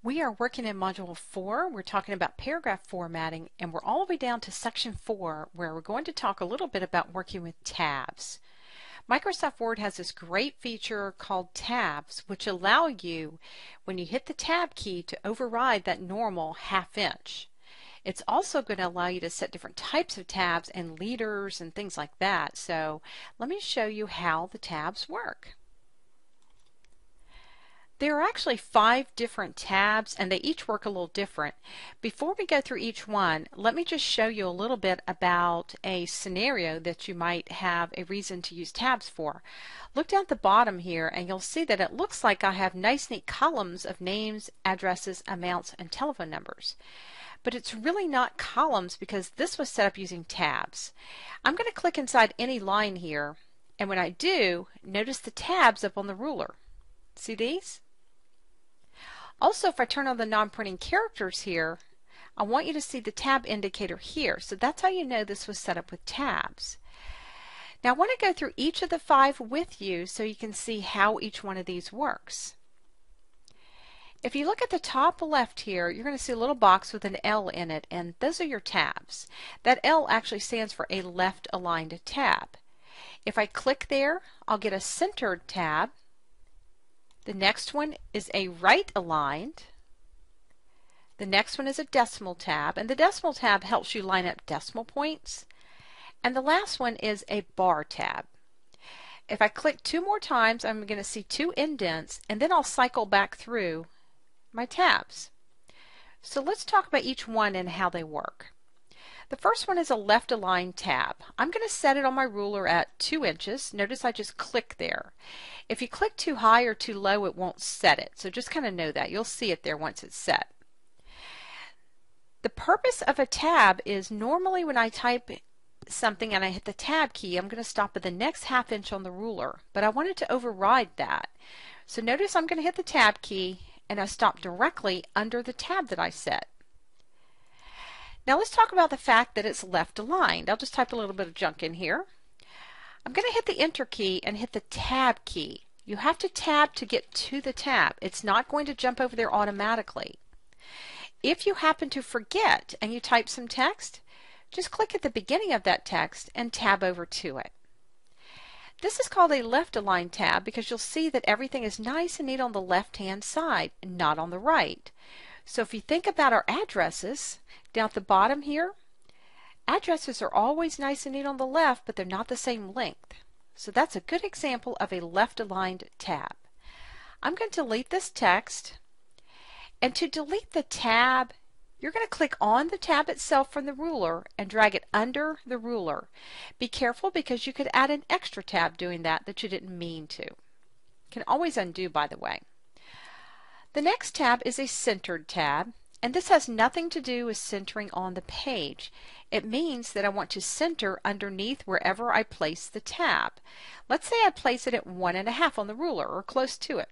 We are working in Module 4. We're talking about paragraph formatting, and we're all the way down to Section 4, where we're going to talk a little bit about working with tabs. Microsoft Word has this great feature called tabs, which allow you, when you hit the tab key, to override that normal half inch. It's also going to allow you to set different types of tabs and leaders and things like that. So let me show you how the tabs work. There are actually five different tabs and they each work a little different. Before we go through each one, let me just show you a little bit about a scenario that you might have a reason to use tabs for. Look down at the bottom here and you'll see that it looks like I have nice neat columns of names, addresses, amounts, and telephone numbers. But it's really not columns because this was set up using tabs. I'm going to click inside any line here and when I do, notice the tabs up on the ruler. See these? Also, if I turn on the non-printing characters here, I want you to see the tab indicator here. So that's how you know this was set up with tabs. Now I want to go through each of the five with you so you can see how each one of these works. If you look at the top left here, you're going to see a little box with an L in it, and those are your tabs. That L actually stands for a left aligned tab. If I click there, I'll get a centered tab, the next one is a right aligned. The next one is a decimal tab, and the decimal tab helps you line up decimal points. And the last one is a bar tab. If I click two more times, I'm going to see two indents, and then I'll cycle back through my tabs. So let's talk about each one and how they work. The first one is a left aligned tab. I'm going to set it on my ruler at 2 inches. Notice I just click there. If you click too high or too low, it won't set it. So just kind of know that. You'll see it there once it's set. The purpose of a tab is normally when I type something and I hit the tab key, I'm going to stop at the next half inch on the ruler, but I wanted to override that. So notice I'm going to hit the tab key and I stop directly under the tab that I set. Now let's talk about the fact that it's left aligned. I'll just type a little bit of junk in here. I'm going to hit the enter key and hit the tab key. You have to tab to get to the tab. It's not going to jump over there automatically. If you happen to forget and you type some text, just click at the beginning of that text and tab over to it. This is called a left aligned tab because you'll see that everything is nice and neat on the left hand side, not on the right. So if you think about our addresses, down at the bottom here, addresses are always nice and neat on the left, but they're not the same length. So that's a good example of a left-aligned tab. I'm going to delete this text. And to delete the tab, you're going to click on the tab itself from the ruler and drag it under the ruler. Be careful because you could add an extra tab doing that that you didn't mean to. You can always undo, by the way. The next tab is a centered tab, and this has nothing to do with centering on the page. It means that I want to center underneath wherever I place the tab. Let's say I place it at one and a half on the ruler or close to it.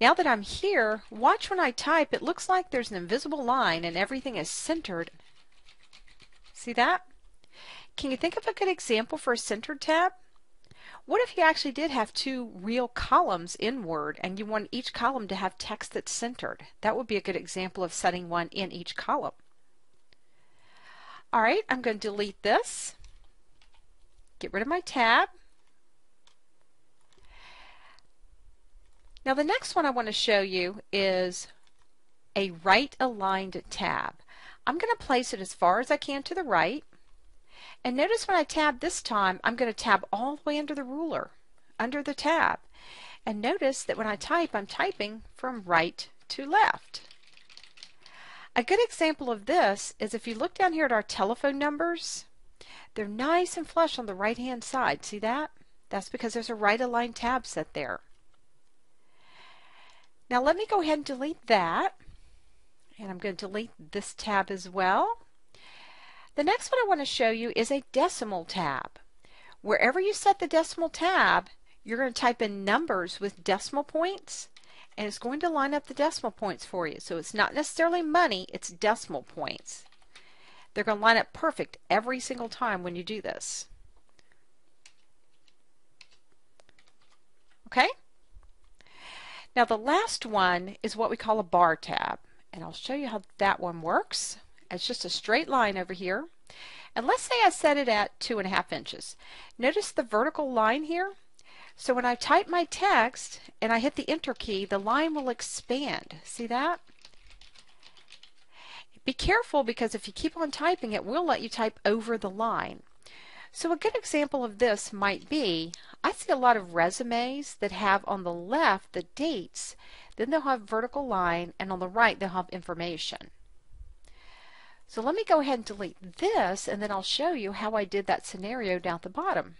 Now that I'm here, watch when I type, it looks like there's an invisible line and everything is centered. See that? Can you think of a good example for a centered tab? What if you actually did have two real columns in Word and you want each column to have text that's centered? That would be a good example of setting one in each column. All right, I'm going to delete this. Get rid of my tab. Now the next one I want to show you is a right aligned tab. I'm going to place it as far as I can to the right and notice when I tab this time, I'm going to tab all the way under the ruler, under the tab. And notice that when I type, I'm typing from right to left. A good example of this is if you look down here at our telephone numbers, they're nice and flush on the right hand side. See that? That's because there's a right aligned tab set there. Now let me go ahead and delete that. And I'm going to delete this tab as well. The next one I want to show you is a decimal tab. Wherever you set the decimal tab, you're going to type in numbers with decimal points and it's going to line up the decimal points for you. So it's not necessarily money, it's decimal points. They're going to line up perfect every single time when you do this. Okay? Now the last one is what we call a bar tab and I'll show you how that one works. It's just a straight line over here and let's say I set it at two and a half inches. Notice the vertical line here? So when I type my text and I hit the enter key, the line will expand. See that? Be careful because if you keep on typing, it will let you type over the line. So a good example of this might be, I see a lot of resumes that have on the left the dates, then they'll have vertical line, and on the right they'll have information. So let me go ahead and delete this and then I'll show you how I did that scenario down at the bottom.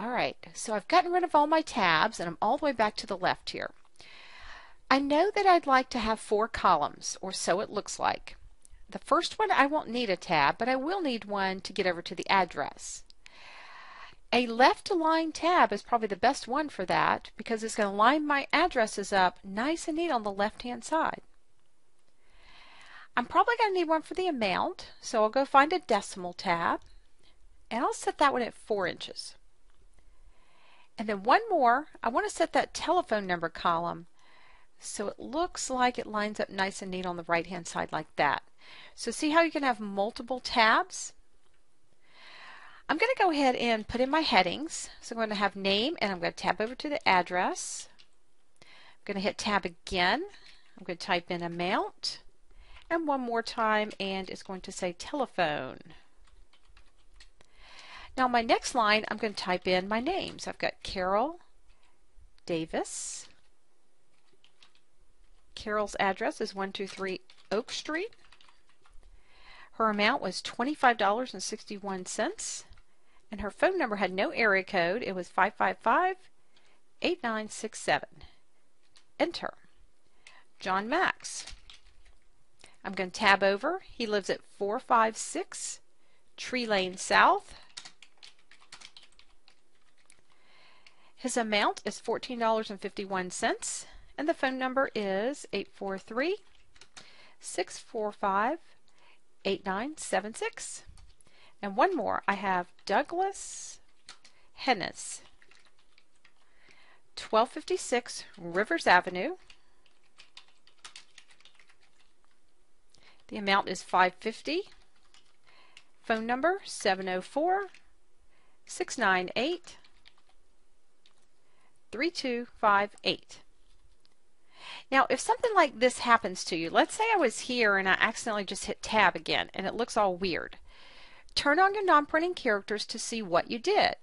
Alright, so I've gotten rid of all my tabs and I'm all the way back to the left here. I know that I'd like to have four columns, or so it looks like. The first one I won't need a tab, but I will need one to get over to the address. A left aligned tab is probably the best one for that because it's going to line my addresses up nice and neat on the left hand side. I'm probably going to need one for the amount, so I'll go find a decimal tab, and I'll set that one at 4 inches. And then one more, I want to set that telephone number column so it looks like it lines up nice and neat on the right hand side like that. So see how you can have multiple tabs? I'm going to go ahead and put in my headings. So I'm going to have name and I'm going to tab over to the address. I'm going to hit tab again. I'm going to type in amount and one more time and it's going to say telephone. Now my next line I'm going to type in my names. I've got Carol Davis. Carol's address is 123 Oak Street. Her amount was $25.61 and her phone number had no area code. It was 555 8967. Enter. John Max. I'm going to tab over. He lives at 456 Tree Lane South. His amount is $14.51 and the phone number is 843 645 8976. And one more, I have Douglas Hennis, 1256 Rivers Avenue, The amount is 550. Phone number 704 698 3258. Now, if something like this happens to you, let's say I was here and I accidentally just hit tab again and it looks all weird. Turn on your non-printing characters to see what you did.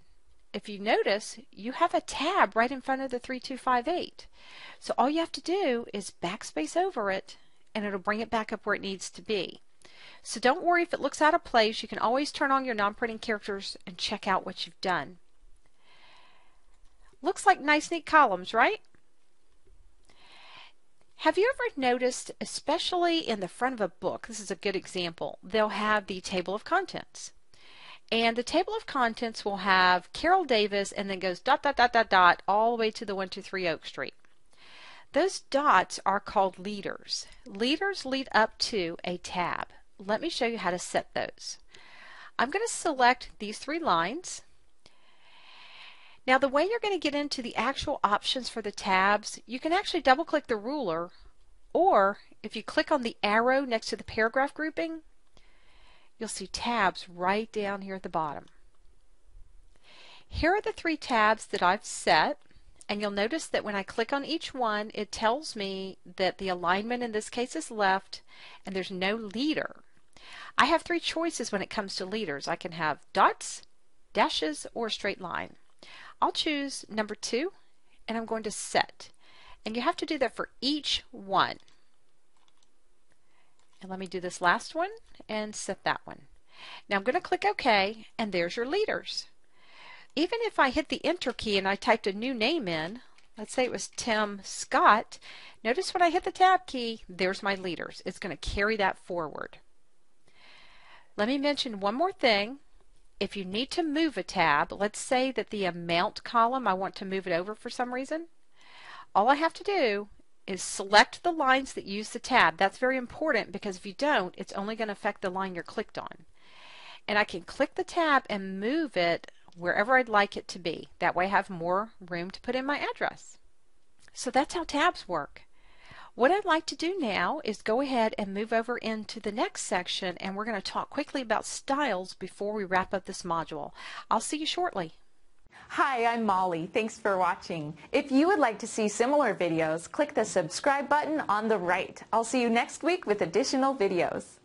If you notice, you have a tab right in front of the 3258. So all you have to do is backspace over it and it'll bring it back up where it needs to be. So don't worry if it looks out of place. You can always turn on your non-printing characters and check out what you've done. Looks like nice neat columns, right? Have you ever noticed, especially in the front of a book, this is a good example, they'll have the table of contents. And the table of contents will have Carol Davis and then goes dot dot dot dot dot all the way to the 123 Oak Street. Those dots are called leaders. Leaders lead up to a tab. Let me show you how to set those. I'm going to select these three lines. Now the way you're going to get into the actual options for the tabs, you can actually double click the ruler or if you click on the arrow next to the paragraph grouping, you'll see tabs right down here at the bottom. Here are the three tabs that I've set. And you'll notice that when I click on each one, it tells me that the alignment in this case is left and there's no leader. I have three choices when it comes to leaders. I can have dots, dashes, or a straight line. I'll choose number two and I'm going to set. And you have to do that for each one. And let me do this last one and set that one. Now I'm going to click OK and there's your leaders even if I hit the enter key and I typed a new name in, let's say it was Tim Scott, notice when I hit the tab key, there's my leaders. It's going to carry that forward. Let me mention one more thing. If you need to move a tab, let's say that the amount column, I want to move it over for some reason, all I have to do is select the lines that use the tab. That's very important because if you don't, it's only going to affect the line you're clicked on. And I can click the tab and move it wherever I'd like it to be. That way I have more room to put in my address. So that's how tabs work. What I'd like to do now is go ahead and move over into the next section and we're going to talk quickly about styles before we wrap up this module. I'll see you shortly. Hi, I'm Molly. Thanks for watching. If you would like to see similar videos, click the subscribe button on the right. I'll see you next week with additional videos.